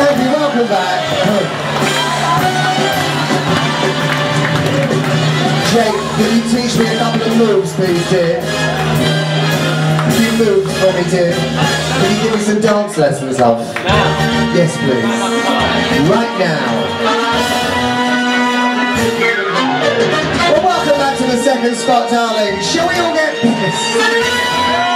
baby, welcome back. Jake, Can you teach me a couple of moves, please, dear? A few moves for me, dear. Can you give me some dance lessons, love? Now? Yes, please. Right now. Well, welcome back to the second spot, darling. Shall we all get this?